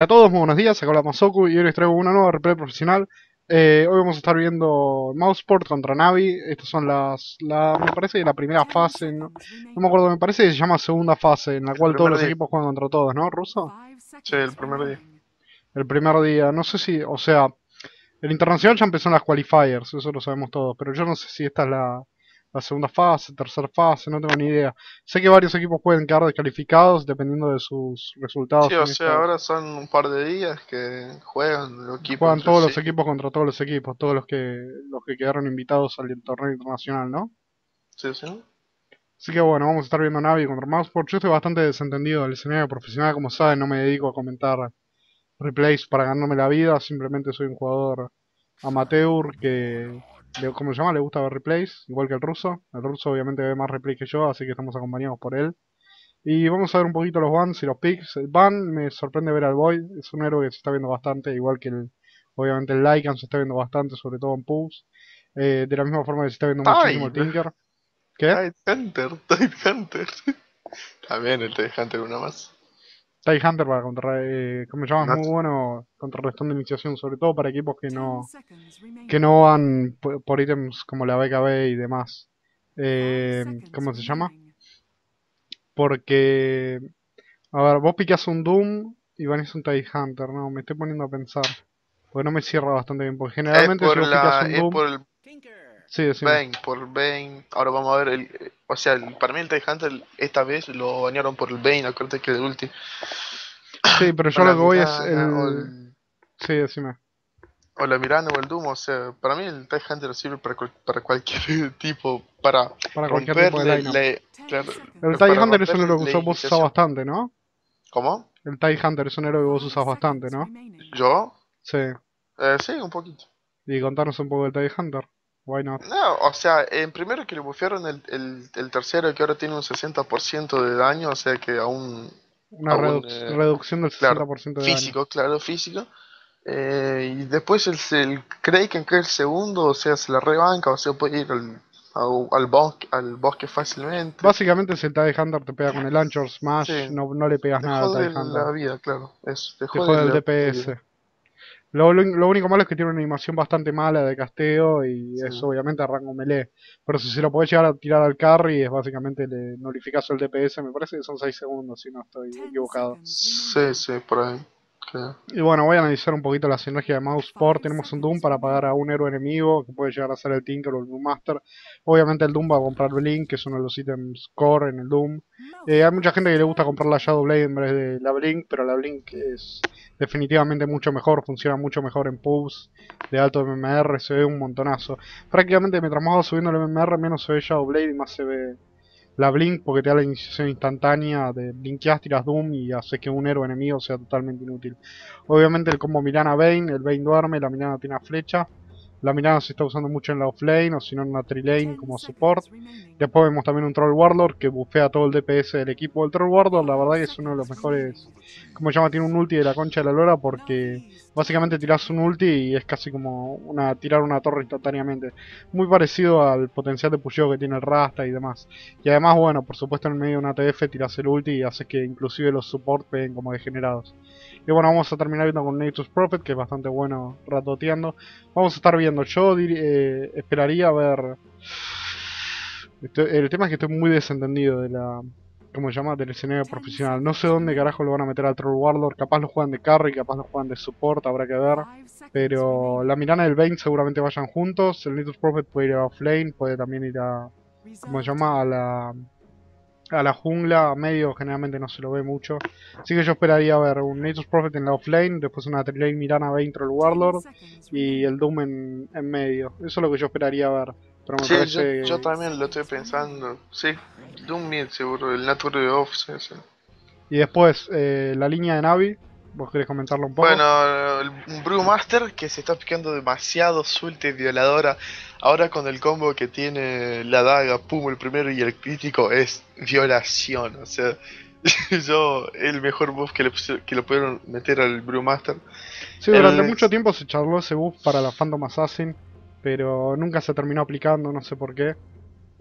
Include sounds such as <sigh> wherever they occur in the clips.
a todos, muy buenos días, acá hablamos Soku y hoy les traigo una nueva replay profesional. Eh, hoy vamos a estar viendo Mouseport contra Navi. Estas son las, la, me parece que la primera fase, no, no me acuerdo, me parece que se llama segunda fase, en la cual todos los día. equipos juegan contra todos, ¿no, Ruso? Sí, el primer día. El primer día, no sé si, o sea, el internacional ya empezó en las qualifiers, eso lo sabemos todos, pero yo no sé si esta es la, la segunda fase, tercera fase, no tengo ni idea. Sé que varios equipos pueden quedar descalificados dependiendo de sus resultados. Sí, o sea, ahora son un par de días que juegan los equipos. Juegan todos los equipos contra todos los equipos, todos los que los que quedaron invitados al torneo internacional, ¿no? Sí, sí. Así que bueno, vamos a estar viendo Navi contra Mouseport. Yo estoy bastante desentendido del escenario profesional, como saben, no me dedico a comentar replays para ganarme la vida, simplemente soy un jugador amateur que, le- ¿cómo se llama? Le gusta ver replays, igual que el ruso. El ruso obviamente ve más replays que yo, así que estamos acompañados por él. Y vamos a ver un poquito los bans y los picks. El ban me sorprende ver al Void, es un héroe que se está viendo bastante, igual que el, obviamente el Lycan se está viendo bastante, sobre todo en pubs. Eh, de la misma forma que se está viendo muchísimo el Tinker. ¿Qué? Tide Hunter, <laughs> Tide Hunter. También el Tide Hunter una más. Tide Hunter para contra, eh, ¿cómo se llama? Es muy bueno contrarrestando iniciación, sobre todo para equipos que no, que no van por, por ítems como la BKB y demás. Eh, ¿cómo se llama? Porque, a ver, vos picás un Doom y venís un Tide Hunter, no, me estoy poniendo a pensar. Porque no me cierra bastante bien, porque Es generalmente si por, vos la, picás un es Doom... por el Sí, decime. Bane, por Bane. Ahora vamos a ver el. O sea, el- para mí el Tide Hunter esta vez lo bañaron por el Bane, acuérdate que el ulti. Sí, pero <coughs> yo lo que voy es el... el- Sí, decime. O la Mirana o el Doom, o sea, para mí el TIE Hunter sirve para, para cualquier <laughs> tipo, para Para cualquier tipo de le- claro, El para TIE Hunter es un héroe que vos usás bastante, ¿no? ¿Cómo? El TIE Hunter es un héroe que vos usás bastante, ¿no? ¿Yo? Sí. Eh, sí, un poquito. Y contarnos un poco del TIE Hunter. Why not? No, o sea, en primero que le bufearon el, el, el tercero que ahora tiene un 60% de daño, o sea que aún Una Aún, reduc- eh, reducción del 60% claro, de daño. físico, claro, físico. Eh, y después el, el Kraken, que es el segundo, o sea, se la rebanca, o sea, puede ir al, al, al bosque, al bosque fácilmente. Básicamente si el TIE Hunter te pega con el Launcher Smash, Sí. no, no le pegas nada al TIE la Hunter. vida, claro. Eso, te Te jode jode el la DPS. vida. Lo, lo- lo único malo es que tiene una animación bastante mala de casteo y Sí. es obviamente a rango melee. Pero si se lo podés llegar a tirar al carry es básicamente le notificás el DPS, me parece que son 6 segundos si no estoy equivocado. Sí, sí, por ahí. Y bueno, voy a analizar un poquito la sinergia de Mouseport. Tenemos un Doom para pagar a un héroe enemigo, que puede llegar a ser el Tinker o el Doom Master. Obviamente el Doom va a comprar Blink, que es uno de los ítems core en el Doom. Eh, hay mucha gente que le gusta comprar la Shadow Blade en vez de la Blink, pero la Blink es definitivamente mucho mejor, funciona mucho mejor en pubs de alto MMR, se ve un montonazo. Prácticamente mientras más va subiendo el MMR, menos se ve Shadow Blade y más se ve la Blink, porque te da la iniciación instantánea de blinkeas, tiras Doom y haces que un héroe enemigo sea totalmente inútil. Obviamente el combo Milana Bane, el Bane duerme, la Milana tiene flecha. La Milana se está usando mucho en la offlane o si no en una trilane como support. Después vemos también un Troll Warlord que bufea todo el DPS del equipo. El Troll Warlord la verdad que es uno de los mejores, como se llama, tiene un ulti de la concha de la lora porque básicamente tiras un ulti y es casi como una tirar una torre instantáneamente. Muy parecido al potencial de pusheo que tiene el Rasta y demás. Y además, bueno, por supuesto en medio de una TF tiras el ulti y haces que inclusive los support peguen como degenerados. Y bueno, vamos a terminar viendo con Nature's Prophet, que es bastante bueno ratoteando. Vamos a estar viendo, yo eh, esperaría ver... Estoy- el tema es que estoy muy desentendido de la... ¿Cómo se llama? Del escenario profesional. No sé dónde carajo lo van a meter al Troll Warlord. Capaz lo juegan de carry, capaz lo juegan de support, habrá que ver. Pero la Mirana y el Bane seguramente vayan juntos. El Nature's Prophet puede ir a offlane, puede también ir a... ¿Cómo se llama? A la... A la jungla, a medio generalmente no se lo ve mucho. Así que yo esperaría ver un Nature's Prophet en la offlane, después una trilane Mirana Bane Troll Warlord y el Doom en, en medio. Eso es lo que yo esperaría ver. Pero me Sí, yo, parece... yo también lo estoy pensando. Sí, Doom Mid seguro, el Nature Off, sí, sí. Y después, eh, la línea de Navi. ¿Vos querés comentarlo un poco? Bueno, el Brewmaster que se está picando demasiado sulte violadora. Ahora con el combo que tiene la daga, pum, el primero y el crítico es violación. O sea, <laughs> yo, el mejor buff que le, que le pudieron meter al Brewmaster. sí, durante el- mucho tiempo se charló ese buff para la Phantom Assassin. Pero nunca se terminó aplicando, no sé por qué.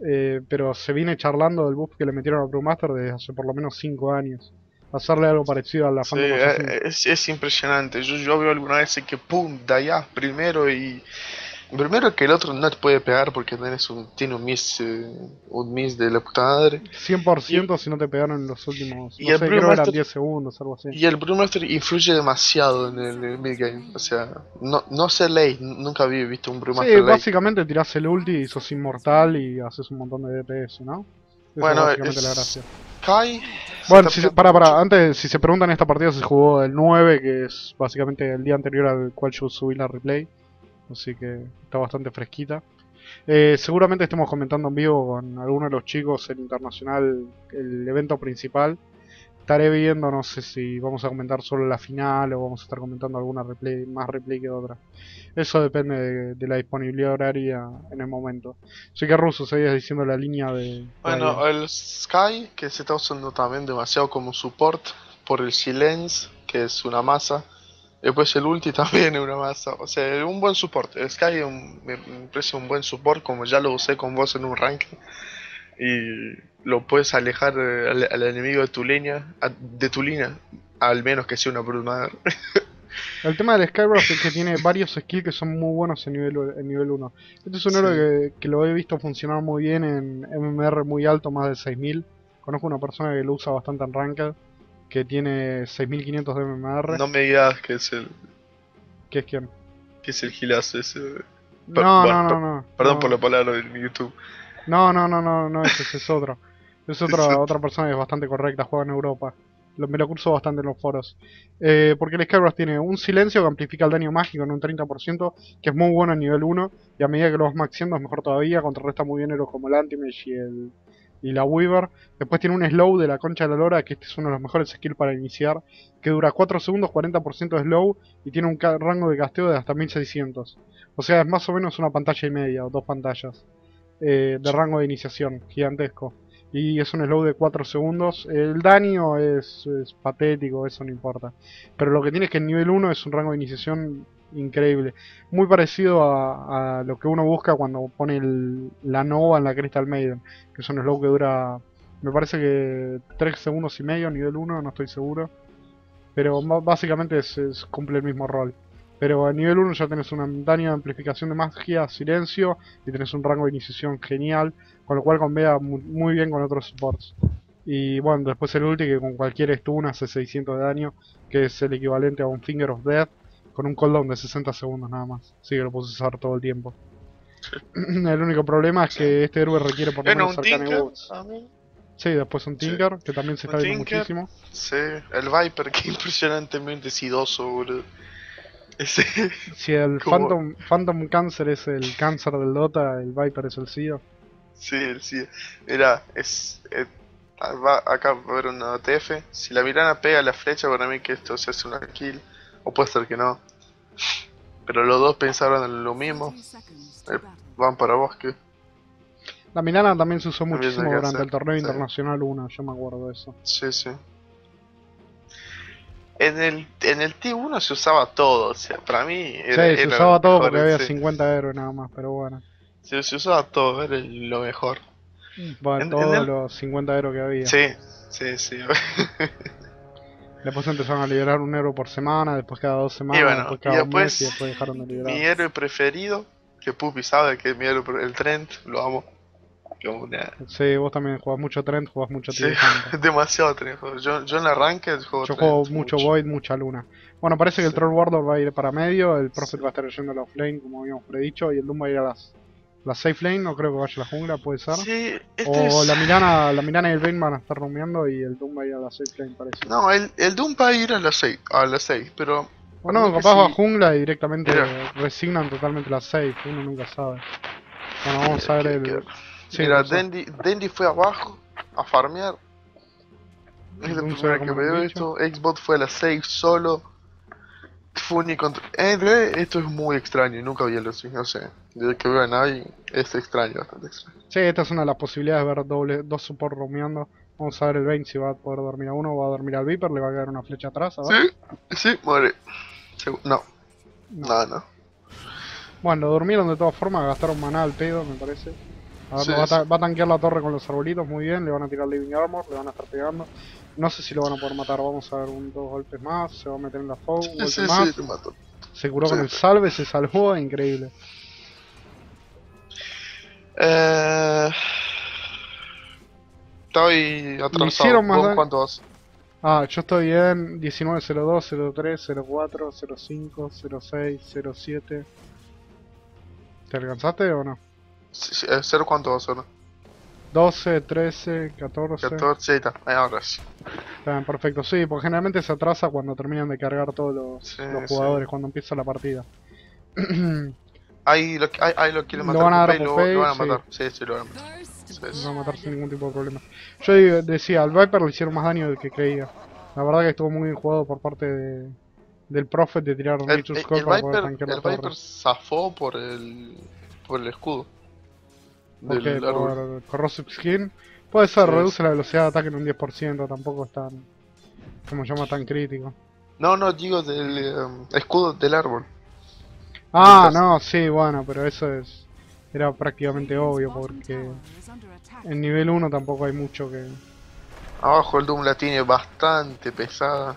Eh, pero se viene charlando del buff que le metieron a Brewmaster desde hace por lo menos 5 años. Hacerle algo parecido a la Sí, es, es impresionante. Yo, yo veo alguna vez que pum, de allá primero y. Primero que el otro no te puede pegar porque tenés un, tiene un miss, eh, un miss de la puta madre. 100% si no te pegaron en los últimos. y no el sé, creo Brewmaster- 10 segundos, algo así. Y el Brewmaster influye demasiado en el, el midgame. O sea, no, no sé ley, nunca había visto un Sí, Brewmaster ley. básicamente tirás el ulti y sos inmortal y haces un montón de DPS, ¿no? Esa Bueno, es es- la gracia. Kai. Bueno, si, para, para, antes, si se preguntan, esta partida se jugó el 9, que es básicamente el día anterior al cual yo subí la replay. Así que está bastante fresquita. Eh, seguramente estemos comentando en vivo con algunos de los chicos el internacional, el evento principal. Estaré viendo, no sé si vamos a comentar solo la final o vamos a estar comentando alguna replay, más replay que otra. Eso depende de, de la disponibilidad horaria en el momento. Así que Russo, seguías diciendo la línea de... Bueno, el Sky, que se está usando también demasiado como support por el Silence, que es una masa. Después el ulti <laughs> también es una masa. O sea, un buen support. El Sky un- me parece un buen support, como ya lo usé con vos en un ranking. Y lo puedes alejar eh, al, al enemigo de tu línea, a- de tu línea, al menos que sea una Broodmother. <laughs> El tema del Skywrath es que tiene varios skills que son muy buenos en nivel, en nivel 1. Este es un Sí. héroe que, que lo he visto funcionar muy bien en MMR muy alto, más de 6000. Conozco una persona que lo usa bastante en Ranked, que tiene 6500 de MMR. No me digas que es el, ¿Qué es quién? que es el gilazo ese. No, bueno, no, per- no, no. Perdón no. por la palabra en YouTube. No, no, no, no, no, ese, ese es otro. Es otra, otra persona que es bastante correcta, juega en Europa. Lo- me lo curso bastante en los foros. Eh, porque el Skywrath tiene un silencio que amplifica el daño mágico en un 30%, que es muy bueno en nivel 1, y a medida que lo vas maxiando es mejor todavía, contrarresta muy bien héroes como el Antimage y, el, y la Weaver. Después tiene un slow de la concha de la lora, que este es uno de los mejores skills para iniciar, que dura 4 segundos, 40% de slow, y tiene un rango de casteo de hasta 1600. O sea, es más o menos una pantalla y media, o dos pantallas eh, de rango de iniciación gigantesco. Y es un slow de 4 segundos. El daño es, patético, eso no importa. Pero lo que tiene es que el nivel 1 es un rango de iniciación increíble. Muy parecido a, lo que uno busca cuando pone el- la Nova en la Crystal Maiden. Que es un slow que dura, me parece que 3 segundos y medio, nivel 1, no estoy seguro. Pero básicamente es- cumple el mismo rol. Pero a nivel 1 ya tenés un daño de amplificación de magia, silencio, y tenés un rango de iniciación genial, con lo cual convea mu- muy bien con otros supports. Y bueno, después el ulti que con cualquier stun hace 600 de daño, que es el equivalente a un Finger of Death, con un cooldown de 60 segundos nada más. Así que lo puedes usar todo el tiempo. <clears throat> el único problema es que este héroe requiere por lo menos un Arcane también. Sí, después un Sí. Tinker, que también se Un está viendo muchísimo. Sí, el Viper, que <laughs> impresionantemente sidoso, boludo. Ese, Si el Phantom, Phantom Cancer es el cáncer del Dota, el Viper es el SIDA. sí, sí. Mira, es. eh, va, acá va a haber una ATF. Si la mirana pega la flecha, para mí que esto se hace una kill. O puede ser que no. Pero los dos pensaron en lo mismo. Eh, van para bosque. La Milana también se usó También muchísimo durante el torneo sí. internacional 1, yo me acuerdo de eso. Sí, sí. En el, en el T1 se usaba todo, o sea, para mí era, sí, se usaba todo mejor, porque había sí. 50 héroes nada más, pero bueno. Se, se usaba todo, era lo mejor. Bueno, En- todos en el- los 50 héroes que había. Sí, sí, sí. <laughs> Después empezaron a liberar un héroe por semana, después cada dos semanas, bueno, después y cada un mes después y después dejaron de mi liberar. héroe preferido, que Puppy sabe que es mi héroe, el Trent, lo amo. Como una- Sí, vos también jugás mucho Trent, jugás mucho Sí, <laughs> demasiado Trent. Yo, yo en la arranque juego Yo juego mucho Void, mucha Luna. Bueno, parece que el. Troll Warlord va a ir para medio, el Prophet Sí. va a estar yendo a la offlane, como habíamos predicho, y el Doom va a ir a las, la safe lane, no creo que vaya a la jungla, puede ser. Sí, este O es- la Milana, la Milana y el Vayne van a estar romeando y el Doom va a ir a la safe lane, parece. No, el, el Doom va a ir a las 6, a las 6, pero o no, creo que capaz va a jungla y directamente Mira. resignan totalmente la safe, uno nunca sabe. Bueno, vamos a ver que- el... Sí, Mira. Dandy, Dandy fue abajo a farmear. Es la primera que comer veo esto. Xbox fue a las 6 solo. Funny contra. Realidad, esto es muy extraño. Nunca vi algo así. No sé. Desde que veo a nadie, es extraño, bastante extraño. Sí, esta es una de las posibilidades de ver doble, dos support romeando. Vamos a ver el Vayne si va a poder dormir a uno o va a dormir al Viper, le va a quedar una flecha atrás, a ver. Sí, sí, muere. Segu- No, No. no, no. Bueno, lo durmieron de todas formas, gastaron maná al pedo, me parece. Sí, va, a va tanquear la torre con los arbolitos, muy bien, le van a tirar Living Armor, le van a estar pegando. No sé si lo van a poder matar. Vamos a ver un dos golpes más. Se va a meter en la. Un Sí, golpe sí, más. lo mato. Se curó con el salve, se salvó. <laughs> Increíble. Eh... Estoy atrasado. hicieron más ¿Vos daño. cuánto vas? Ah, yo estoy en 1902, 03, 04, 05, 06, 07. ¿Te alcanzaste o no? Sí, sí, ¿Cero cuánto vas ahora? 12, 13, 14. 14, ahí está. Ahí ahora sí. Está perfecto. Sí, porque generalmente se atrasa cuando terminan de cargar todos los, Sí, los sí. jugadores, cuando empieza la partida. <clears throat> Ahí lo, ahí, ahí lo quieren Lo matar. van a dar a lo, lo van a sí. matar. Sí, sí, lo van a matar. Sí, No sí. va a matar sin ningún tipo de problema. Yo digo- decía, al Viper le hicieron más daño del que creía. La verdad que estuvo muy bien jugado por parte de, del Prophet de tirar El, el- el para poder Viper, el. Viper zafó por el, por el escudo. ¿Por Del qué? árbol. Por Corrosive Skin. Puede ser, Sí. reduce la velocidad de ataque en un 10%, tampoco es tan, como se llama, tan crítico. No, no, digo del eh, escudo del árbol. Ah, Entonces- no, sí, bueno, pero eso es era prácticamente obvio porque en nivel 1 tampoco hay mucho que... Abajo el Doom la tiene bastante pesada.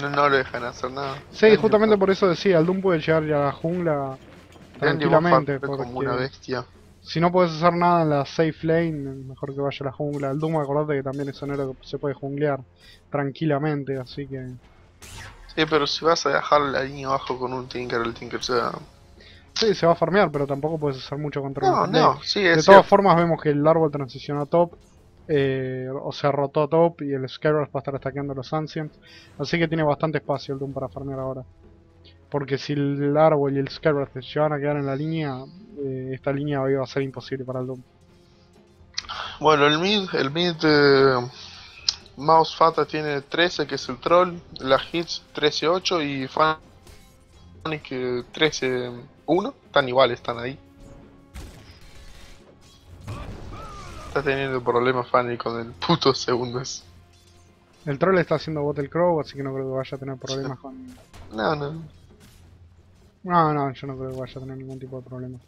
No, no le dejan hacer nada. Sí, Andy justamente por eso decía, el Doom puede llegar ya a la jungla tranquilamente, fue como una porque bestia. Si no puedes hacer nada en la safe lane, mejor que vaya a la jungla. El Doom, acordate que también es un héroe que se puede junglear tranquilamente, así que... Sí, pero si vas a dejar la línea abajo con un Tinker, el Tinker se va... Sí, se va a farmear, pero tampoco puedes hacer mucho contra No, el no, sí, De es todas cierto. formas vemos que el árbol transicionó a top, eh, o sea, rotó a top y el Skyward va a estar stackeando los Ancients, así que tiene bastante espacio el Doom para farmear ahora. Porque si el árbol y el Skyward se llevan a quedar en la línea, eh, esta línea iba a ser imposible para el Doom. Bueno, el mid, el mid eh, Mouse Fata tiene 13, que es el troll, la hits 13-8 y Fanic eh, 13-1, están iguales, están ahí. Está teniendo problemas Fanny con el puto segundos. El troll está haciendo Bottle Crow, así que no creo que vaya a tener problemas con... <laughs> No, no. No, no, yo no creo que vaya a tener ningún tipo de problema.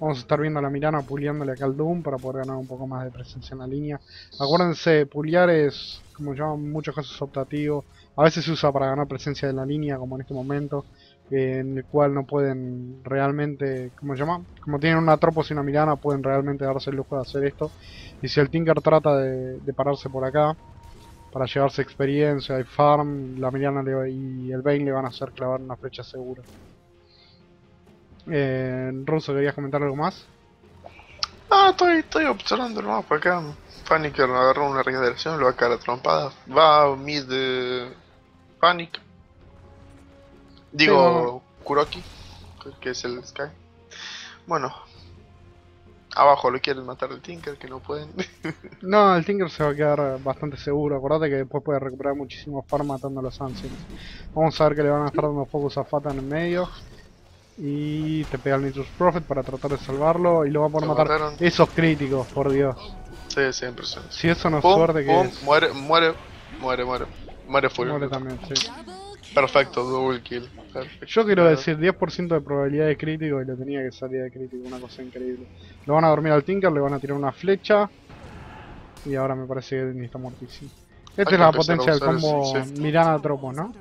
Vamos a estar viendo a la Mirana puliándole acá al Doom para poder ganar un poco más de presencia en la línea. Acuérdense, puliar es, como llaman muchos casos, optativo. A veces se usa para ganar presencia en la línea, como en este momento, en el cual no pueden realmente, ¿cómo se llama? Como tienen una Tropos y una Mirana, pueden realmente darse el lujo de hacer esto. Y si el Tinker trata de, pararse por acá, para llevarse experiencia y farm, la Mirana le y el Bane le van a hacer clavar una flecha segura. Eh, Russo, ¿querías comentar algo más? Ah, estoy, estoy observando nomás por acá. Panic agarró una regeneración, lo va a caer a trompadas. Va mid de Panic. Digo, vamos. Kuroki, que- es el Sky. Bueno, abajo lo quieren matar el Tinker, que no pueden. <laughs> No, el Tinker se va a quedar bastante seguro. Acordate que después puede recuperar muchísimo farm matando a los Ancients. Vamos a ver que le van a estar dando focus a Fatan en medio. Y te pega el Nitrous Prophet para tratar de salvarlo. Y lo va a poder Lo matar. mataron. Esos críticos, por Dios. sí, sí, impresionante. Si eso no es suerte, que es. muere, muere, muere, muere. Muere. Muere también, sí. Perfecto, double kill. Perfecto. Yo quiero decir 10% de probabilidad de crítico y le tenía que salir de crítico, una cosa increíble. Lo van a dormir al Tinker, le van a tirar una flecha y ahora me parece que Denny está muertísimo. Esta es la potencia del combo ese- sí. Mirana Tropos, ¿no?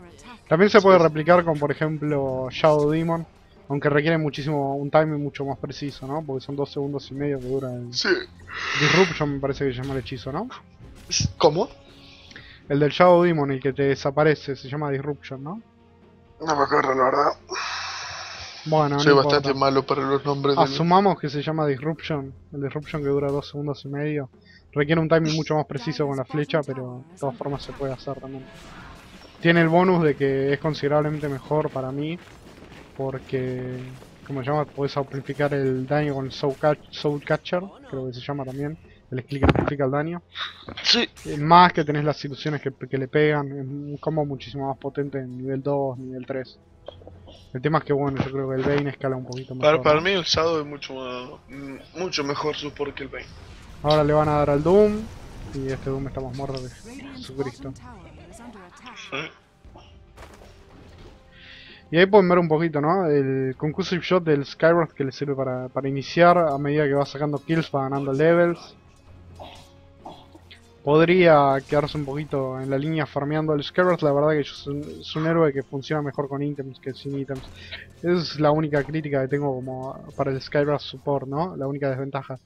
También se puede replicar con, por ejemplo, Shadow Demon, aunque requiere muchísimo un timing mucho más preciso, ¿no? Porque son dos segundos y medio que dura el Sí. Disruption, me parece que se llama el hechizo, ¿no? ¿Cómo? El del Shadow Demon, el que te desaparece, se llama Disruption, ¿no? No me acuerdo, la verdad. Bueno, Soy no bastante importa. malo para los nombres Asumamos que se llama Disruption, el Disruption que dura dos segundos y medio. Requiere un timing mucho más preciso con la flecha, pero de todas formas se puede hacer también. Tiene el bonus de que es considerablemente mejor para mí, porque, como se llama, puedes amplificar el daño con el Soul, Catch- Soul Catcher, creo que se llama también. El que amplifica el daño. Sí, Eh, Más que tenés las ilusiones que, que le pegan, es un combo muchísimo más potente en nivel 2, nivel 3. El tema es que, bueno, yo creo que el Bane escala un poquito mejor. para, mí el Shadow es mucho más, mm, mucho mejor support que el Bane. Ahora le van a dar al Doom. Y este Doom está más muerto que Jesucristo. Sí. Y ahí pueden ver un poquito, ¿no? El Concussive Shot del Skyward que le sirve para, para iniciar. A medida que va sacando kills va ganando levels. podría quedarse un poquito en la línea farmeando al Scabbard. La verdad que es un, es un héroe que funciona mejor con ítems que sin ítems. Esa es la única crítica que tengo como para el Skyward Support, ¿no? La única desventaja.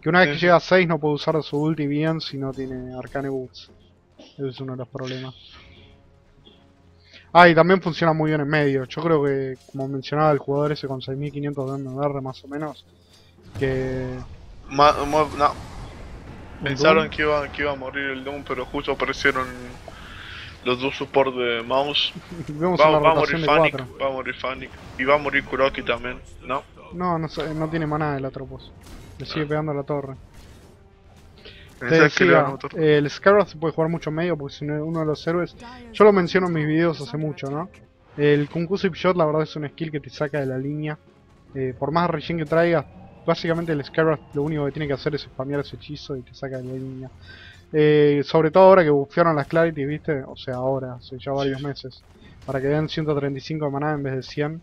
Que una vez que llega a 6 no puede usar su ulti bien si no tiene Arcane Boots. Ese es uno de los problemas. Ah, y también funciona muy bien en medio. Yo creo que, como mencionaba el jugador ese con 6500 de MMR más o menos, que... Ma- ma- no. ¿Un Pensaron Doom? que iba, que iba a morir el Doom, pero justo aparecieron los dos support de Mouse. <laughs> Vemos Va, va a morir Fanic, 4. va a morir Fanic. Y va a morir Kuroki también, ¿no? No, no, no tiene maná el Atropos. Le sigue Ah. pegando a la torre. Te decía, eh, el Scarab se puede jugar mucho medio porque es uno de los héroes. Yo lo menciono en mis videos hace mucho, ¿no? El Concussive Shot, la verdad, es un skill que te saca de la línea. Eh, por más regen que traigas, básicamente el Scarab lo único que tiene que hacer es spamear ese hechizo y te saca de la línea. Eh, sobre todo ahora que bufearon las Clarity, ¿viste? O sea, ahora, hace ya varios meses. Para que den 135 de maná en vez de 100.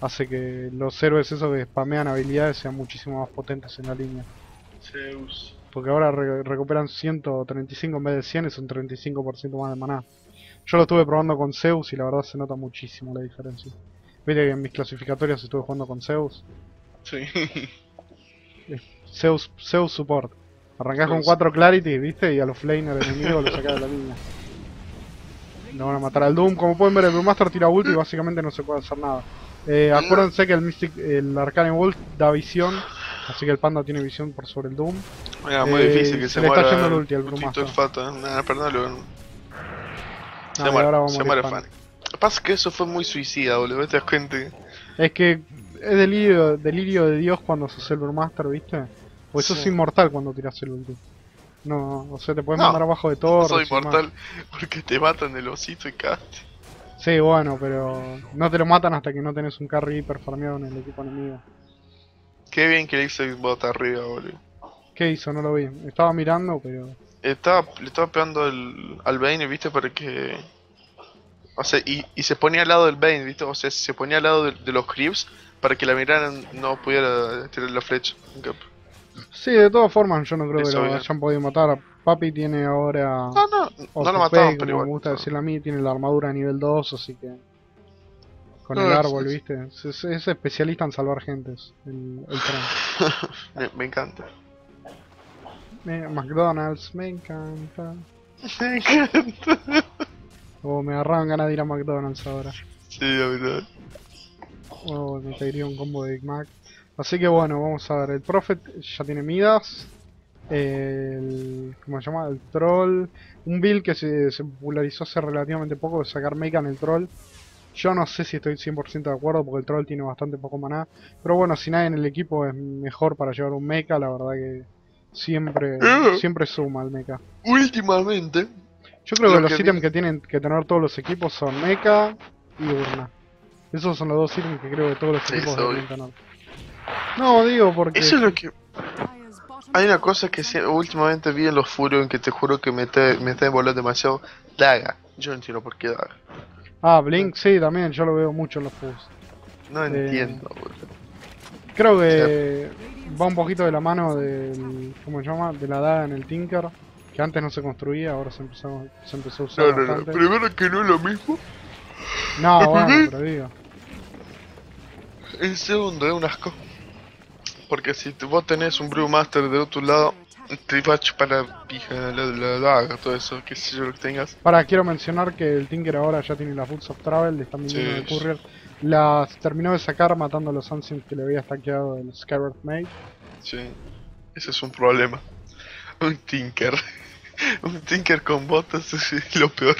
Hace que los héroes esos que spamean habilidades sean muchísimo más potentes en la línea. Zeus. Porque ahora re- recuperan 135 en vez de 100, es un 35% más de maná. Yo lo estuve probando con Zeus y la verdad se nota muchísimo la diferencia. Viste que en mis clasificatorias estuve jugando con Zeus. Sí. <laughs> Zeus, Zeus Support. Arrancás con Zeus. 4 Clarity, viste, y a los Flaner enemigos los sacás de la línea. No van a matar al Doom. Como pueden ver, el Brewmaster tira ulti y básicamente no se puede hacer nada. Eh, acuérdense que el Mystic, el Arcane Bolt da visión, así que el panda tiene visión por sobre el Doom. Era muy Eh, difícil que se se, le está muera yendo el ulti al Tito Brewmaster. el Fata. Nada, perdón, lo- se muere, se muere que pasa es que eso fue muy suicida, boludo. Te das cuenta. Es que es delirio, delirio de Dios cuando sos el Brewmaster, ¿viste? Sos Sí. inmortal cuando tiras el ulti. No, o sea, te puedes No, mandar abajo de No todo. soy inmortal porque te matan el osito y cagaste. Sí, bueno, pero no te lo matan hasta que no tenés un carry hiper farmeado en el equipo enemigo. Qué bien que le hice bota arriba, boludo. ¿Qué hizo? No lo vi. Estaba mirando, pero... Estaba, le estaba pegando el, al Bane, ¿viste? Para que... O sea, y, y se ponía al lado del Bane, ¿viste? O sea, se ponía al lado de, de los creeps para que la miraran no pudiera tirar la flecha. Sí, de todas formas yo no creo que lo hayan podido matar. Papi tiene ahora... No, no, o no lo como pero igual. me gusta decirle a mí, tiene la armadura a nivel 2, así que... Con No, el árbol, es- ¿viste? Es, es- es especialista en salvar gentes, el, el tren. <laughs> me, me encanta. McDonald's, me encanta. <laughs> Me encanta. O me agarraban ganas de ir a McDonald's ahora. Sí, la verdad. O me pediría un combo de Big Mac. Así que bueno, vamos a ver. El Prophet ya tiene Midas. El. ¿Cómo se llama? El Troll. Un build que se, se popularizó hace relativamente poco de sacar Mecha en el Troll. Yo no sé si estoy 100% de acuerdo porque el Troll tiene bastante poco maná. Pero bueno, si nadie en el equipo es mejor para llevar un Mecha, la verdad que siempre, Eh. siempre suma el Mecha. Últimamente, Yo creo Lo que los que ítems vi- que tienen que tener todos los equipos son Mecha y Urna. Esos son los dos ítems que creo que todos los equipos deberían tener. No, digo porque... eso es lo que. Hay una cosa que últimamente vi en los Furion que te juro que me está, me está demasiado. Daga. Yo no entiendo por qué Daga. Ah, Blink sí, también, yo lo veo mucho en los pubs. No Eh, entiendo, boludo. Creo que va un poquito de la mano del... ¿Cómo se llama? De la daga en el Tinker. Que antes no se construía, ahora se empezó, se empezó a usar No, no, no. bastante. Primero que no es lo mismo. No, <laughs> bueno, primer- pero digo. El segundo es un asco. Porque si vos tenés un Brewmaster de otro lado, te va a chupar la pija, la, la daga, todo eso, que sé yo lo que tengas. Para, quiero mencionar que el Tinker ahora ya tiene las Boots of Travel, le están viniendo Sí. de Courier. Las terminó de sacar matando a los Ancients que le había stackeado el Scabbard Mage. Sí, ese es un problema. Un Tinker. <laughs> un Tinker con botas es lo peor.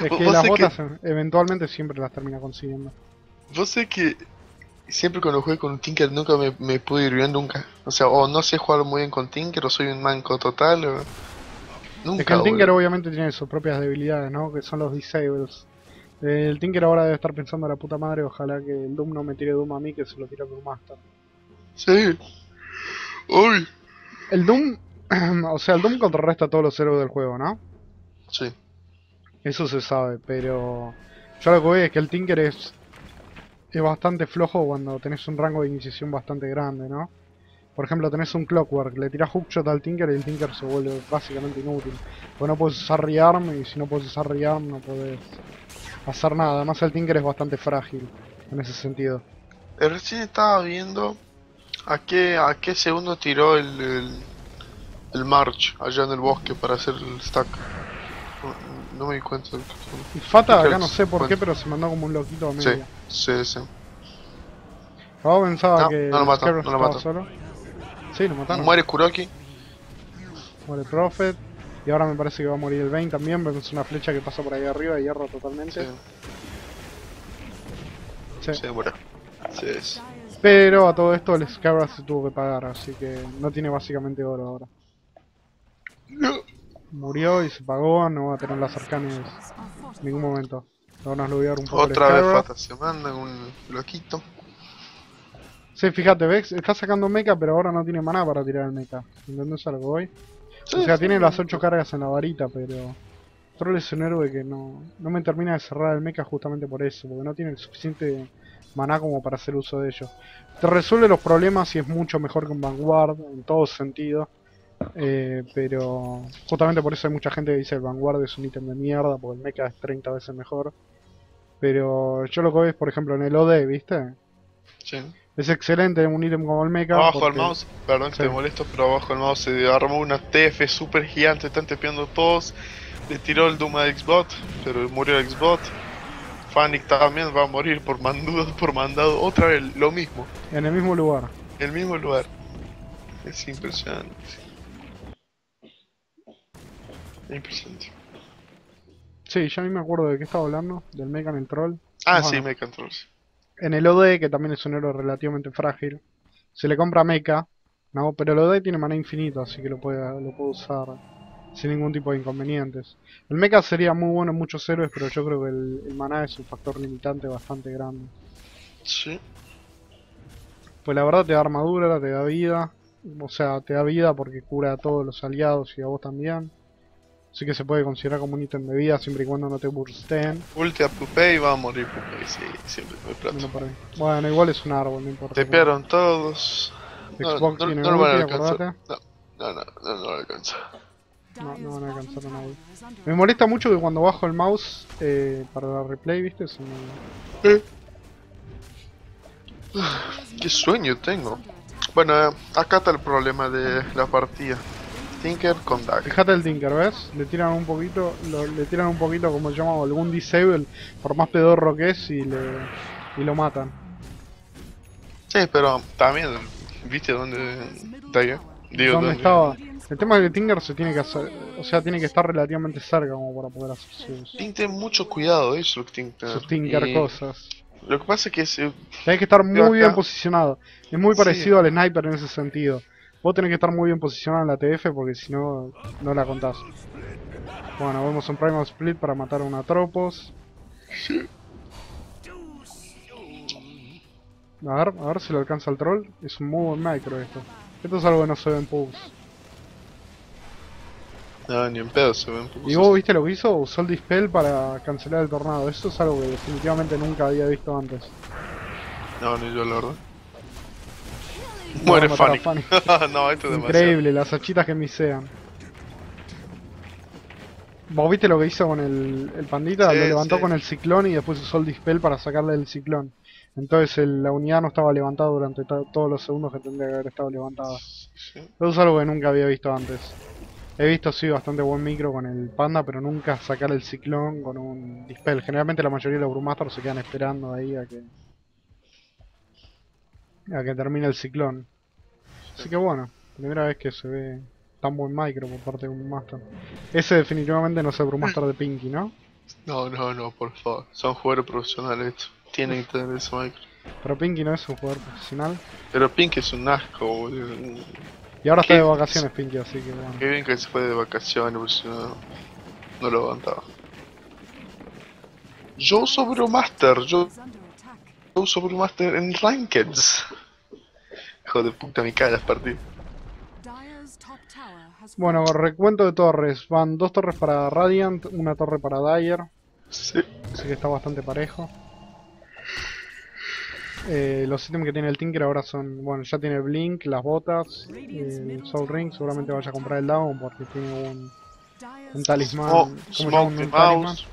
Es que las que- botas eventualmente siempre las termina consiguiendo. Vos sé que siempre cuando jugué con un Tinker nunca me, me pude ir bien nunca. O sea, o no sé jugar muy bien con Tinker, o soy un manco total, o... Nunca, Es que el Tinker boludo. obviamente tiene sus propias debilidades, ¿no? Que son los disables. El Tinker ahora debe estar pensando a la puta madre, ojalá que el Doom no me tire Doom a mí, que se lo tire a Master. Sí. Uy. El Doom, <clears throat> o sea, el Doom contrarresta a todos los héroes del juego, ¿no? Sí. Eso se sabe, pero yo lo que voy es que el Tinker es, es bastante flojo cuando tenés un rango de iniciación bastante grande, ¿no? Por ejemplo, tenés un Clockwork, le tirás Hookshot al Tinker y el Tinker se vuelve básicamente inútil. Porque no puedes usar Rearm y si no puedes usar Rearm no puedes hacer nada. Además el Tinker es bastante frágil en ese sentido. Eh, Recién estaba viendo a qué, a qué segundo tiró el, el March allá en el bosque para hacer el stack. No, no me di cuenta del Y Fata acá no sé por bueno. qué, pero se mandó como un loquito a Sí, media. sí, sí. Yo pensaba No, que no lo mató, no lo mató. solo. Sí, lo mataron. Muere Kuroki. Muere Prophet. Y ahora me parece que va a morir el Vayne también, porque es una flecha que pasa por ahí arriba de hierro Sí, totalmente. Sí. sí, muere. Sí, sí. Pero a todo esto el Scarab se tuvo que pagar, así que no tiene básicamente oro ahora. Murió y se pagó, no va a tener las arcanes en ningún momento. Ahora nos lo voy a dar un poco Otra vez. Fata se manda un loquito. Sí, fíjate, Vex está sacando mecha, pero ahora no tiene maná para tirar el mecha. ¿Entendés a lo que voy? O sea, tiene las 8 cargas en la varita, pero... Troll es un héroe que no, no me termina de cerrar el mecha justamente por eso, porque no tiene el suficiente maná como para hacer uso de ello. Te resuelve los problemas y es mucho mejor que un Vanguard en todos sentidos. Eh, pero justamente por eso hay mucha gente que dice el Vanguard es un ítem de mierda, porque el mecha es 30 veces mejor. Pero yo lo que veo es, por ejemplo, en el OD, ¿viste? Sí. Es excelente un ítem como el mecha. Abajo porque- el mouse, perdón que Sí. te molesto, pero abajo el mouse se armó una TF super gigante, están tepeando todos. Le tiró el Doom a Xbot, pero murió el Xbot. Fanic también va a morir por mandado, por mandado. Otra vez lo mismo, En el mismo lugar. el mismo lugar. Es impresionante. Impresionante. Sí, ya ni me acuerdo de qué estaba hablando, del mecha en el troll. Ah, Bueno. sí. En el OD, que también es un héroe relativamente frágil, se le compra mecha, ¿no? Pero el OD tiene maná infinito, así que lo puede, lo puede usar sin ningún tipo de inconvenientes. El mecha sería muy bueno en muchos héroes, pero yo creo que el, el maná es un factor limitante bastante grande. Sí. Pues la verdad te da armadura, te da vida, o sea, te da vida porque cura a todos los aliados y a vos también. Así que se puede considerar como un ítem de vida siempre y cuando no te bursteen. Ulti a Puppey y va a morir Puppey, sí, siempre Bueno, plato. por ahí. Bueno, igual es un árbol, no importa. Tepearon todos. Xbox tiene no lo van a ulti, acordate. No, no, no, no lo alcanza. No, no van a alcanzar a nadie. Me molesta mucho que cuando bajo el mouse eh, para la replay, ¿viste? Se me- Eh, Qué sueño tengo. Bueno, acá está el problema de la partida. Tinker con Dag. Fíjate el Tinker, ¿ves? Le tiran un poquito, lo- le tiran un poquito como se llama algún disable, por más pedorro que es, y, le, y lo matan. Sí, pero también, ¿viste dónde Dagger? Digo, ¿Dónde estaba? El tema es que Tinker se tiene que hacer, o sea, tiene que estar relativamente cerca como para poder hacer sus, Tink, ten mucho cuidado, eh, su Tinker. sus Tinker Y cosas. Lo que pasa es que se, Tenés que estar muy acá- bien posicionado. Es muy Sí. parecido al sniper en ese sentido. Vos tenés que estar muy bien posicionado en la TF porque si no, no la contás. Bueno, vemos un Primal Split para matar a una Tropos. A ver, a ver si lo alcanza el troll. Es un muy buen micro esto. Esto es algo que no se ve en Pulse. no, ni en pedo se ven pocos ¿Y vos viste lo que hizo? Usó el Dispel para cancelar el tornado. Eso es algo que definitivamente nunca había visto antes. No, ni yo, la verdad. Muere Fanny. Fanny. <laughs> no, esto es demasiado. Increíble, las hachitas que misean. ¿Vos viste lo que hizo con el, el pandita? Sí, lo levantó sí. con el ciclón y después usó el dispel para sacarle el ciclón. Entonces el- la unidad no estaba levantada durante to- todos los segundos que tendría que haber estado levantada. Sí. Eso es algo que nunca había visto antes. He visto sí bastante buen micro con el panda, pero nunca sacar el ciclón con un dispel. Generalmente la mayoría de los Brewmasters se quedan esperando ahí a que a que termine el ciclón. Así que bueno, primera vez que se ve tan buen micro por parte de un Brewmaster. Ese definitivamente no es el Brewmaster de Pinky, ¿no? No, no, no, por favor. Son jugadores profesionales estos. Tienen que tener ese micro. Pero Pinky no es un jugador profesional. Pero Pink es un asco, boludo. Y ahora está de vacaciones Pinky, así que bueno. Qué bien que se fue de vacaciones, no, no lo aguantaba. Yo uso Brewmaster, yo, yo uso Brewmaster en Rankeds. Hijo de puta, me cae las partidas. Bueno, recuento de torres. Van dos torres para Radiant, una torre para Dyer. Sí. Así que está bastante parejo. Eh, los ítems que tiene el Tinker ahora son, bueno, ya tiene Blink, las botas, el Soul Ring, seguramente vaya a comprar el Dagon porque tiene un, un talismán, Oh, Un the talismán. Mouse.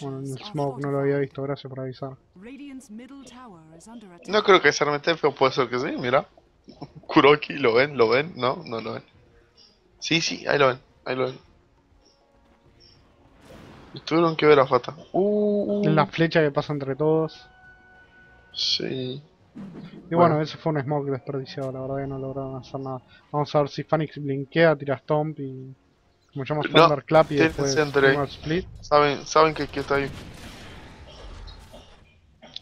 Bueno, el Smoke no lo había visto, gracias por avisar. No creo que sea realmente, pero puede ser que sí, mira. <laughs> Kuroki, ¿lo ven? ¿Lo ven? No, no lo ven. Sí, sí, ahí lo ven, ahí lo ven. Tuvieron que ver a Fata. Uh, Es la flecha que pasa entre todos. Sí. Y bueno, Bueno. ese fue un Smoke desperdiciado, la verdad que no lograron hacer nada. Vamos a ver si Phoenix blinkea, tira Stomp y... Como llama No, Thunderclap y después Split. Saben, saben que, que está ahí.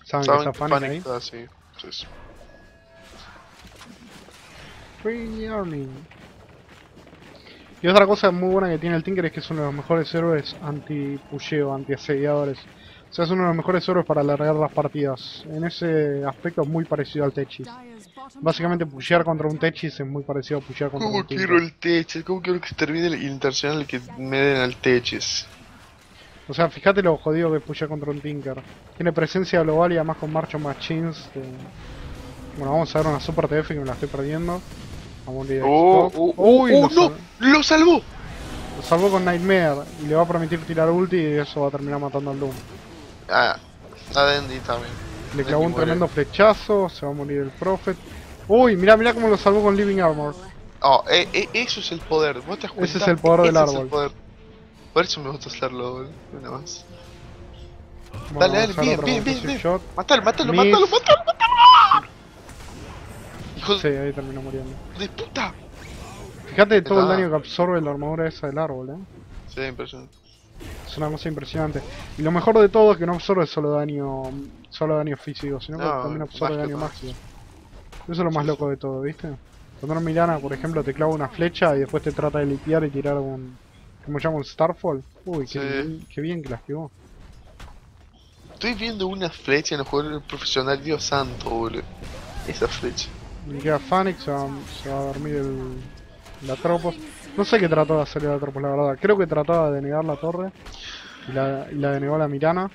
Saben, que está Panic ahí. está. Sí, sí. Free Army. Y otra cosa muy buena que tiene el Tinker es que es uno de los mejores héroes anti-pusheo, anti-asediadores. O sea, es uno de los mejores héroes para alargar las partidas. En ese aspecto es muy parecido al Techis. Básicamente pushear contra un Techis es muy parecido a pushear contra ¿Cómo un Tinker. quiero el Teches? ¿Cómo quiero que termine el internacional que me den al Teches? O sea, fíjate lo jodido que es pushear contra un Tinker. Tiene presencia global y además con March on Machines. Bueno, vamos a ver una Super TF que me la estoy perdiendo. Vamos a Oh, stock. oh, Uy, oh, no, lo salvó. lo salvó con Nightmare y le va a permitir tirar ulti y eso va a terminar matando al Doom. Ah, a Dendy también. Le clavó un tremendo flechazo, se va a morir el Prophet. Uy, mira, mira cómo lo salvó con Living Armor. Oh, eh, eh, eso es el poder. Ese es el poder del Ese es árbol. el poder. Por eso me gusta hacerlo, boludo. Nada más. Dale, dale, bien, bien, bien, bien. Matalo, matalo, Miss. matalo, matalo, matalo. Hijo Sí, de, ahí terminó muriendo. de puta. Fíjate todo el daño que absorbe la armadura esa del árbol, eh. Sí, impresionante. Es una cosa impresionante. Y lo mejor de todo es que no absorbe solo daño solo daño físico, sino que también absorbe daño mágico. Eso es lo más loco de todo, ¿viste? Cuando una Milana, por ejemplo, te clava una flecha y después te trata de limpiar y tirar un... ¿Cómo llama? Un Starfall. Uy, qué, Sí. bien, qué bien que la esquivó. Estoy viendo una flecha en el juego profesional, Dios santo, boludo. Esa flecha. Me queda Phoenix, se va, se va a dormir el, el Atropos. No sé qué trató de hacer el Atropos, la verdad. Creo que trataba de negar la torre. Y la, y la denegó la Mirana.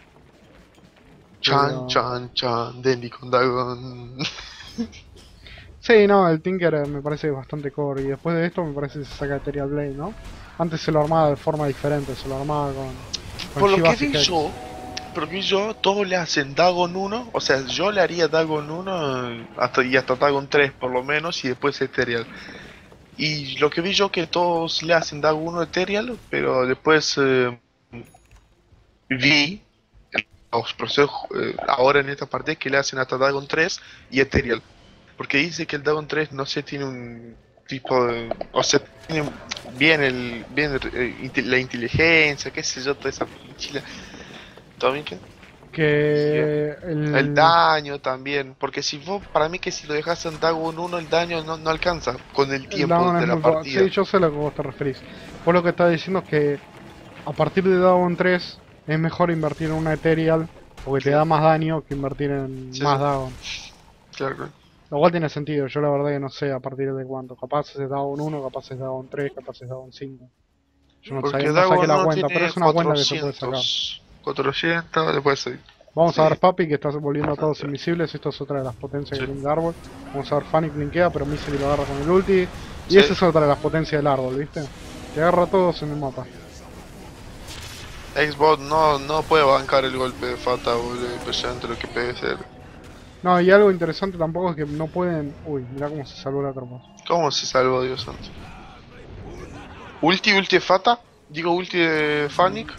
Chan, Pero- chan, chan, Dendy con Dagon. <laughs> Sí, no, el Tinker eh, me parece bastante core. Y después de esto me parece que se saca Ethereal Blade, ¿no? Antes se lo armaba de forma diferente, se lo armaba con. con Por lo que vi yo, por lo que yo, todos le hacen Dagon 1, o sea, yo le haría Dagon 1 hasta, y hasta Dagon 3 por lo menos, y después Ethereal. Y lo que vi yo que todos le hacen Dagon 1 Ethereal, pero después eh, vi los procesos eh, ahora en esta parte que le hacen hasta Dagon 3 y Ethereal. Porque dice que el Dagon 3 no sé, tiene un tipo de... O sea, tiene bien el bien eh, la inteligencia, qué sé yo, toda esa pinchila. ¿Todo bien? Que el, El daño también, porque si vos, para mí que si lo dejas en Dagon 1 el daño no, no alcanza con el el tiempo Dagon de la partida. Sí, yo sé a lo que vos te referís. Vos lo que estás diciendo es que a partir de Dagon 3 es mejor invertir en una Ethereal porque te da más daño que invertir en Sí. más Dagon. Claro. Lo cual tiene sentido, yo la verdad que no sé a partir de cuánto. Capaz es Dagon 1, capaz es Dagon 3, capaz es Dagon 5. Yo no, Porque sabía, no saqué la 1 cuenta, pero es una cuenta que se puede sacar. 400, 400, después sí. Vamos a ver Papi que está volviendo a todos invisibles, esto es otra de las potencias Sí. que tiene el árbol. Vamos a ver Fanny linkea, pero Misery lo agarra con el ulti. Y Sí. esa es otra de las potencias del árbol, ¿viste? Te agarra a todos en el mapa. Xbox no, no puede bancar el golpe de Fata, boludo, impresionante lo que puede ser. No, y algo interesante tampoco es que no pueden... Uy, mirá cómo se salvó la tropa. ¿Cómo se salvó, Dios santo? Ulti, ulti de Fata, digo ulti de Fanic.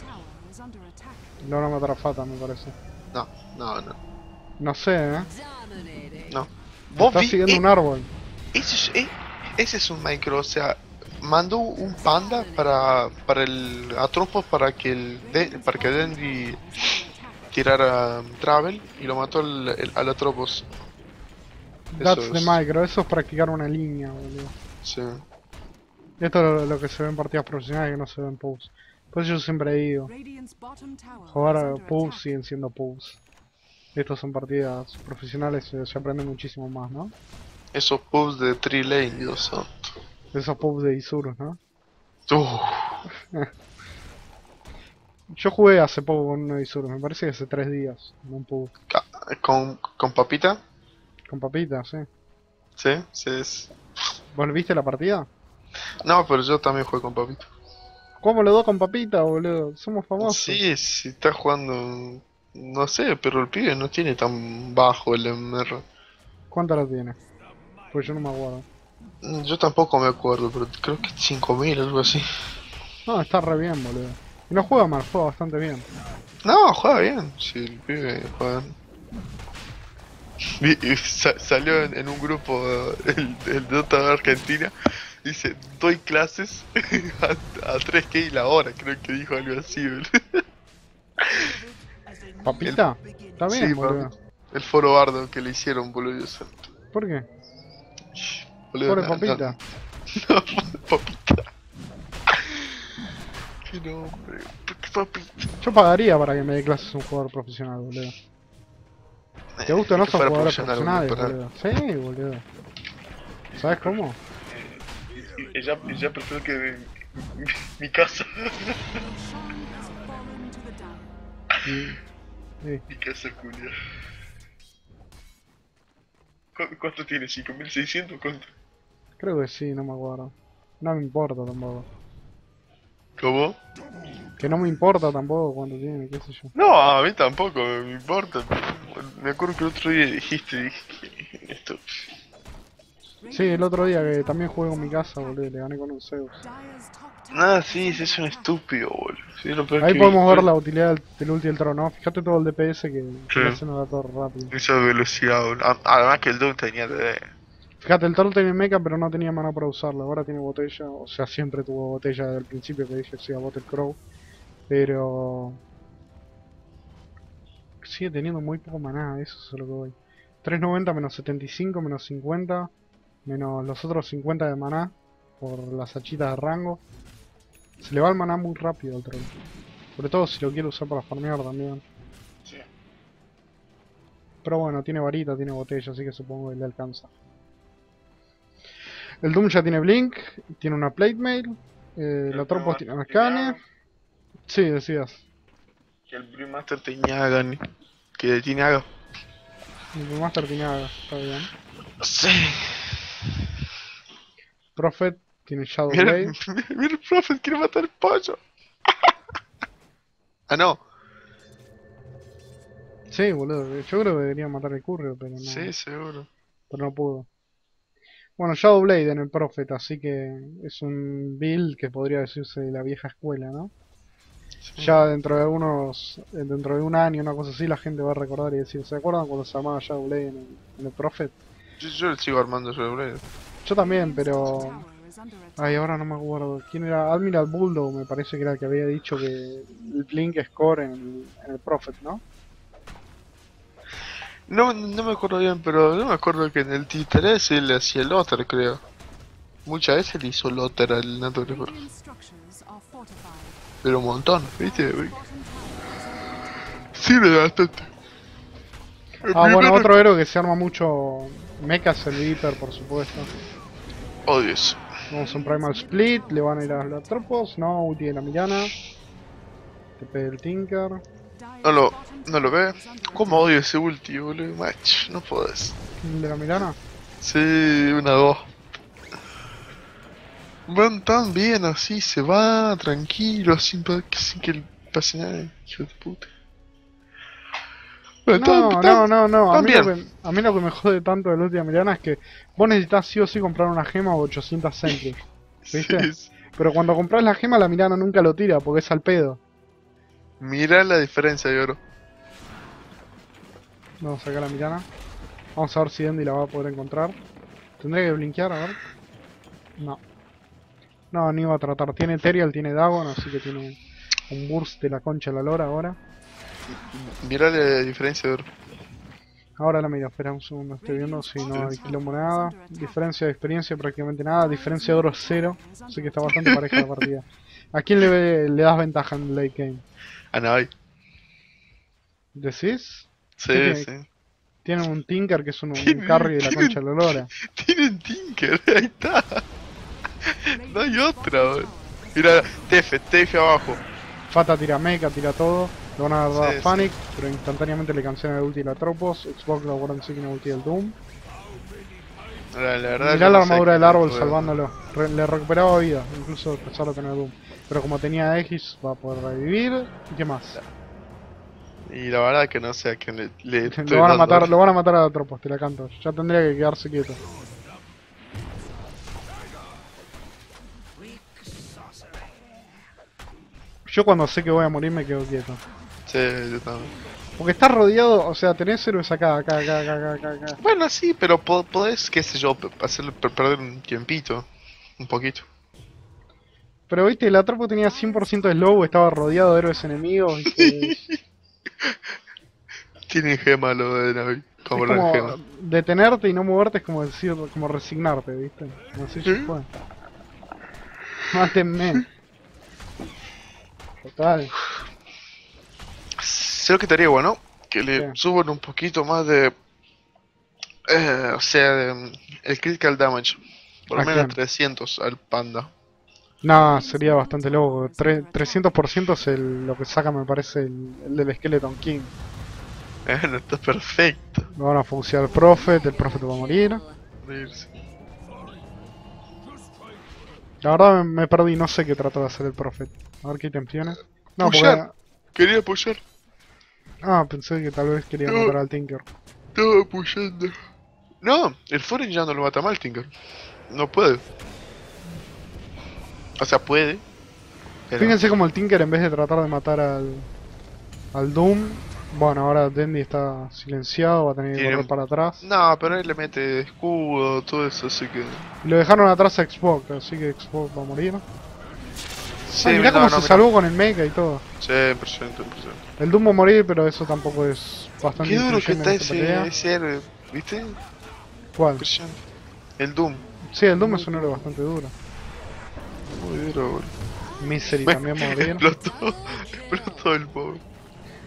No van a matar a Fata, me parece. No, no, no, No sé, ¿eh? no. Vos Está siguiendo eh, un árbol. ese, es, eh, ese es un micro, o sea, mandó un panda para, para el Atropos para que el de- para que Dendy tirara um, Travel y lo mató el, el- al Atropos. That's Eso the es. micro, eso es practicar una línea, boludo. Sí. Esto es lo, lo que se ve en partidas profesionales que no se ve en pubs. Por eso yo siempre digo, jugar a pubs siguen siendo pubs. Estos son partidas profesionales, eh, se aprende muchísimo más, ¿no? Esos pubs de Tree Lane, Dios santo. Esos pubs de Isurus, ¿no? Uf. Yo jugué hace poco con uno de Isurus, me parece que hace tres días, en un pub. ¿Con, con papita? Con papita, sí. Sí, sí es. ¿Vos viste la partida? No, pero yo también juego con papita. ¿Cómo le doy con papita, boludo? Somos famosos. Sí, si está jugando. No sé, pero el pibe no tiene tan bajo el MR. ¿Cuánto lo tiene? Pues yo no me acuerdo. Yo tampoco me acuerdo, pero creo que 5000 algo así. No, está re bien, boludo. Y no juega mal, juega bastante bien. No, juega bien. Si el pibe juega. Vi- y sa- salió en, en un grupo el, el Dota de Argentina. Dice, doy clases <laughs> a, a 3K la hora, creo que dijo algo así, boludo. <laughs> ¿Papita? Está bien, Sí, boludo. El foro bardo que le hicieron, boludo. ¿Por qué? Boludo, Pobre no, papita. <laughs> No, no, papita. Qué nombre. ¿Por qué papita? Yo pagaría para que me dé clases un jugador profesional, boludo. ¿Te gusta o no son jugadores profesional, profesionales, boludo, boludo? Sí, boludo. ¿Sabes cómo? Ella, ella prefiero que mi, mi, casa. Mi casa, Julia. ¿Cu- ¿Cuánto tiene? ¿5600? ¿Cuánto? Creo que sí, no me acuerdo. No me importa tampoco. ¿Cómo? Que no me importa tampoco cuánto tiene, qué sé yo. No, a mí tampoco me importa. Me acuerdo que el otro día dijiste, dije, esto. Sí, el otro día que también jugué con mi casa, boludo, le gané con un Zeus. Nada, sí, es un estúpido, boludo. Sí, lo peor Ahí podemos vi- ver la utilidad del, del ulti del trono, ¿no? Fíjate todo el DPS que, Sí. le hacen a todo rápido. Esa velocidad, boludo. A- Además que el Doom tenía de... Fíjate, el troll tenía mecha pero no tenía mana para usarla, ahora tiene botella, o sea, siempre tuvo botella desde el principio que dije iba a Bottle Crow, pero... Sigue teniendo muy poco maná, eso es lo que voy. 390 menos 75 menos 50, menos los otros 50 de maná, por las hachitas de rango. Se le va el maná muy rápido al troll. Sobre todo si lo quiere usar para farmear también. Sí. Pero bueno, tiene varita, tiene botella, así que supongo que le alcanza. El Doom ya tiene Blink, tiene una Plate Mail, eh, la Tropos tiene Arcane. Sí, decías. Que el Brewmaster tenía Agan. Que tiene Agan. El Master tiene Aga, está bien. Sí. Prophet tiene Shadow Mira, Blade. <laughs> mira, el Prophet quiere matar el pollo. <laughs> ah, no. Sí, boludo, yo creo que debería matar el Courier, pero no, Sí, seguro. pero no pudo. Bueno, Shadow Blade en el Prophet, así que es un build que podría decirse de la vieja escuela, ¿no? Sí. Ya dentro de unos, eh, dentro de un año, una cosa así, la gente va a recordar y decir, ¿se acuerdan cuando se llamaba Shadow Blade en el, en el Prophet? Yo, yo sigo armando Shadow Blade. Yo también, pero... Ay, ahora no me acuerdo. ¿Quién era? Admiral Bulldog me parece que era el que había dicho que el Blink score en el, en el Prophet, ¿no? No, no me acuerdo bien, pero no me acuerdo que en el Titan ese él hacía el Lotter, creo. Muchas veces le hizo Lotter al Natural Pero un montón, ¿viste? Sirve bastante. El Ah, bueno, otro héroe que se arma mucho mecha es el Viper, por supuesto. Odio eso. Vamos a un Primal Split, le van a ir a los tropos, no, ulti de la Milana. TP del Tinker. No lo, no lo ve. ¿Cómo odio ese ulti, boludo? Match, no podés. ¿El de la Milana? Sí, una dos. Van tan bien así, se va tranquilo, sin, sin que pase nada, hijo de puta. No, no, no, no. A mí, lo que, a mí lo que me jode tanto de la Milana es que vos necesitas sí o sí comprar una gema o 800 Sentry. <laughs> ¿viste? Sí, Pero cuando compras la gema, la Milana nunca lo tira porque es al pedo. Mira la diferencia de oro. Vamos a sacar la Milana. Vamos a ver si Andy la va a poder encontrar. Tendré que blinkear, a ver. No. No, ni iba a tratar. Tiene Terial, tiene Dagon, así que tiene un burst de la concha de la lora ahora. Mira la diferencia de oro. Ahora la mira, espera un segundo, estoy viendo si no hay quilombo nada. Diferencia de experiencia prácticamente nada, diferencia de oro cero, así que está bastante pareja la partida. ¿A quién le, das ventaja en late game? No, hay. ¿Decís? Sí, ¿Qué sí. tiene? Tienen un Tinker que es un, un carry de la concha de la lora. Tienen Tinker, <laughs> ahí está. No hay otra, boludo. Mira, TF, TF abajo. Fata tira mecha, tira todo. Lo van a Sí, a Panic, pero instantáneamente le cancelan el ulti a Tropos. Xbox lo guardan sí que no ulti del Doom. La, la verdad, Mirá la no armadura del árbol salvándolo. Re- le recuperaba vida, incluso a pesar de tener Doom. Pero como tenía Aegis, va a poder revivir. ¿Y qué más? Y la verdad que no sé a quién le, le <laughs> estoy Lo van a dando. matar, lo van a matar a Tropos, te la canto. Ya tendría que quedarse quieto. Yo cuando sé que voy a morir me quedo quieto. Sí, yo también. Porque estás rodeado, o sea, tenés héroes acá, acá, acá, acá, acá, acá. Bueno, sí, pero po- podés, qué sé yo, per- perder un tiempito. Un poquito. Pero viste, la tropa tenía 100% de slow, estaba rodeado de héroes enemigos. y <laughs> Tienen gema lo de Navi. Como es como gema. detenerte y no moverte es como decir, como resignarte, viste. Así ya ¿Sí? fue. Mátenme. Total. Sé lo que estaría bueno, que le suban un poquito más de. eh, o sea, de, el critical damage. Por lo ¿A menos quién? 300 al panda. No, sería bastante loco. Tre- 300% es el, lo que saca, me parece, el, el del Skeleton King. <laughs> Bueno, está perfecto. Van a fusilar el Prophet, el Prophet va a morir. La verdad me, me perdí, no sé qué trató de hacer el Prophet. A ver qué tiene. No, porque... Quería apoyar. Ah, pensé que tal vez quería matar al Tinker. Estaba apoyando. No, el Foreign ya no lo mata mal, Tinker. No puede. O sea, puede. Pero... Fíjense como el Tinker en vez de tratar de matar al, al Doom, bueno, ahora Dendy está silenciado, va a tener que correr para atrás. No, pero él le mete escudo, todo eso, así que. Y lo dejaron atrás a Xbox, así que Xbox va a morir. Sí, ah, mirá no, cómo no, se mirá. salvó con el mecha y todo. Sí, impresionante, impresionante. El Doom va a morir, pero eso tampoco es bastante Qué duro que está ese, ese héroe, ¿viste? ¿Cuál? El Doom. Sí, el Doom es un héroe bastante duro. Muy duro, boludo. Misery también va a <laughs> morir. Explotó, explotó el pobre.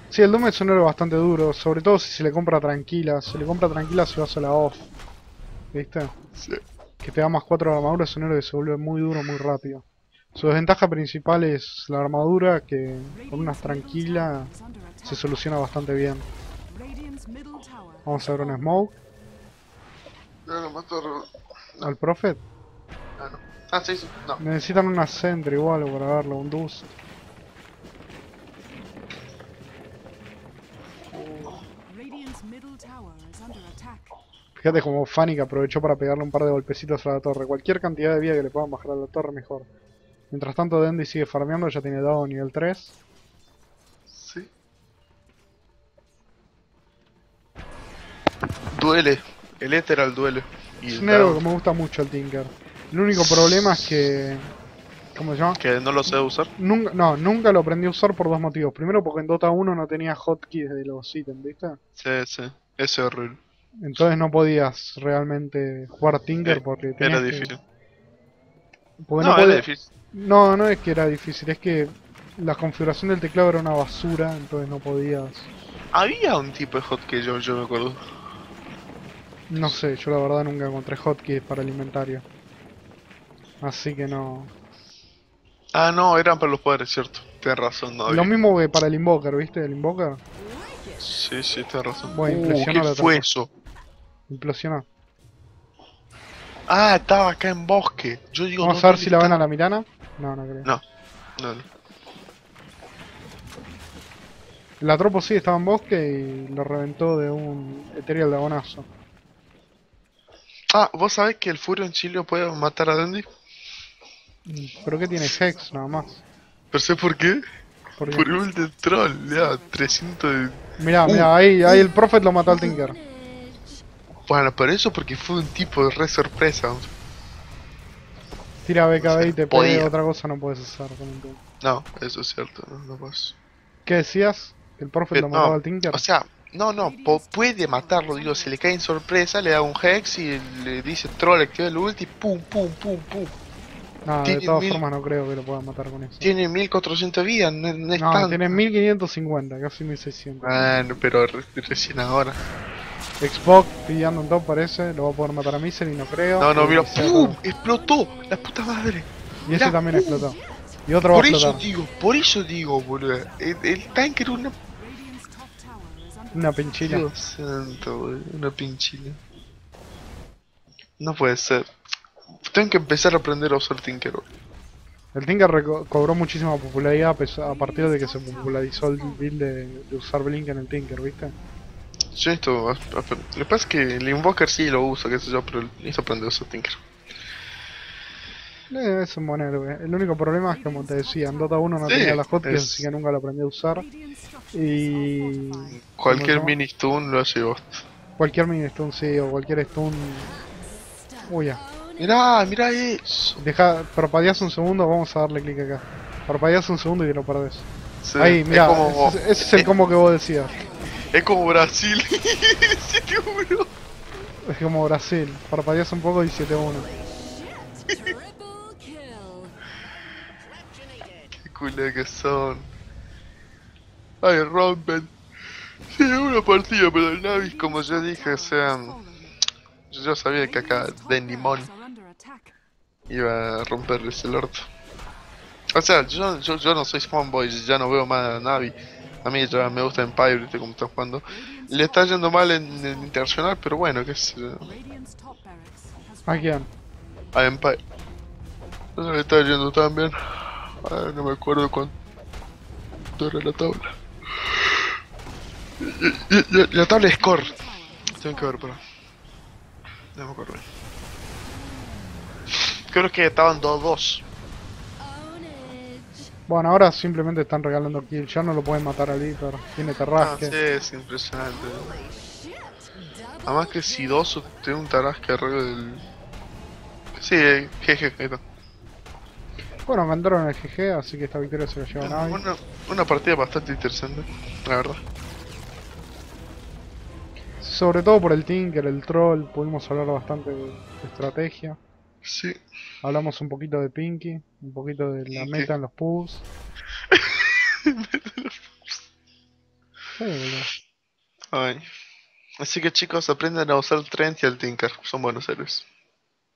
Sí, el Doom es un héroe bastante duro, sobre todo si se le compra tranquila. Si le compra tranquila se va a la off. ¿Viste? Sí. Que te da más 4 de armadura es un héroe que se vuelve muy duro muy rápido. Su desventaja principal es la armadura, que con unas tranquila se soluciona bastante bien. Vamos a ver un smoke al Prophet. ah, no. Ah, sí, sí. No. Necesitan una Sentry igual para darle un Dust. Fíjate como Fanny que aprovechó para pegarle un par de golpecitos a la torre. Cualquier cantidad de vida que le puedan bajar a la torre, mejor. Mientras tanto, Dendy sigue farmeando, ya tiene dado nivel 3. Sí. Duele. El Ethereal duele. Y Es un héroe que me gusta mucho el Tinker. El único problema es que... ¿Cómo se llama? que no lo sé usar. Nunca, no, nunca lo aprendí a usar por dos motivos. Primero porque en Dota 1 no tenía hotkeys de los ítems, ¿viste? Sí, sí. Ese es horrible. Entonces no podías realmente jugar Tinker Eh, porque Era que- difícil. porque No, no, era difícil. No, no es que era difícil, es que la configuración del teclado era una basura, entonces no podías... Había un tipo de hot que yo, yo me acuerdo. No sé, yo la verdad nunca encontré hotkeys para el inventario. Así que no... Ah, no, eran para los poderes, cierto. Tienes razón, no Lo mismo que para el Invoker, ¿viste? El Invoker Sí, sí, tienes razón. Bueno, uh, ¿qué fue eso? implosionó. Ah, estaba acá en bosque. Yo digo, Vamos a ver ¿dónde si la ven a la mirana. No, no creo. No. No, no. El atropo sí estaba en bosque y lo reventó de un Ethereal Dragonazo. Ah, ¿vos sabés que el Furio en Chile puede matar a Dandy? Mm, ¿Pero qué tiene Hex nada más? ¿Pero sé por qué? Por ult de troll, da 300 de... Mirá, Uh. mirá, ahí, ahí el Prophet lo mató al Tinker. Bueno, pero eso porque fue un tipo de re sorpresa. Tira BKB y te Podía. otra cosa no puedes hacer con un Doom. No, eso es cierto, no, no pasa. ¿Qué decías? ¿Que el Prophet Eh, lo mataba no, al Tinker? O sea, no, no, puede matarlo, digo, se le cae en sorpresa, le da un hex y le dice troll, activa el ulti, pum, pum, pum, pum. no, de tiene todas mil- formas no creo que lo pueda matar con eso. Tiene 1400 vidas, no, no es No, tanto. tiene 1550, casi 1600. Bueno, pero re- recién ahora. Xbox pillando un top parece, lo va a poder matar a Misery, no creo. No, no, mira, ¡pum! ¡Explotó! ¡La puta madre! Y ese también uh. explotó. Y otro va a Por eso digo, por eso digo, boludo. El, el tanque era una. Una pinchila. Dios santo, boludo. Una pinchila. No puede ser. Tengo que empezar a aprender a usar Tinker. boludo. El Tinker reco- cobró muchísima popularidad a pes- a partir de que se popularizó el build de, de usar Blink en el Tinker, ¿viste? Yo esto. Lo que pasa es que el Invoker sí lo uso, qué sé yo, pero necesito aprender a usar Tinker. Eh, es un buen héroe. El único problema es que, como te decía, en Dota 1 no Sí, tenía las hotkeys, es- así que nunca lo aprendí a usar. Y Cualquier no? mini stun lo hace Ghost. cualquier mini stun, sí, o cualquier stun. Uy, ya. Mirá, mirá eso. Deja, parpadeas un segundo, vamos a darle clic acá. Parpadeas un segundo y te lo perdés. Sí, Ahí, es como, ese, ese es el combo que vos decías. Es como Brasil. <laughs> 7-1. Es como Brasil, parpadeas un poco y 7-1. Triple kill. Qué culé que son. Ay, rompen. Sí, una partida, pero el Navis, como ya dije, o sea, yo sabía que acá Denimon iba a romperles el orto. O sea, yo, yo, yo no soy fanboy, ya no veo más a Navi. A mí ya me gusta Empire, viste cómo está jugando. Le está yendo mal en, en internacional, pero bueno, qué sé yo. ¿A quién? A Empire. No le está yendo tan bien. Ay, no me acuerdo cuánto era la tabla. La tabla de score. Tengo que ver, pero. No me acuerdo. bien. Creo que estaban 2-2. Bueno, ahora simplemente están regalando kill, ya no lo pueden matar al Viper, tiene Ah, terrasque. sí, es impresionante. Además que si dos tiene un tarasque arriba del. Sí, eh, jeje, ahí está. Bueno, ganaron el GG, así que esta victoria se la lleva Navi. Una, una partida bastante interesante, la verdad. Sobre todo por el Tinker, el Troll, pudimos hablar bastante de estrategia. Sí. Hablamos un poquito de Pinky, un poquito de la meta en los pubs. <laughs> Sí. Ay. Así que chicos, aprendan a usar el Trent y el Tinker, son buenos héroes.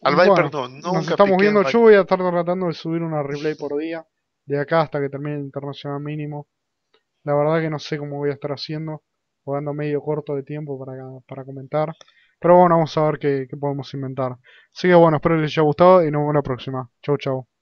Al Bueno, Viper no, nunca Nos estamos viendo, yo voy a estar tratando de subir una replay por día, de acá hasta que termine el internacional mínimo. La verdad que no sé cómo voy a estar haciendo, jugando medio corto de tiempo para, para comentar. Pero bueno, vamos a ver qué, podemos inventar. Así que bueno, espero que les haya gustado y nos vemos la próxima. Chau chau.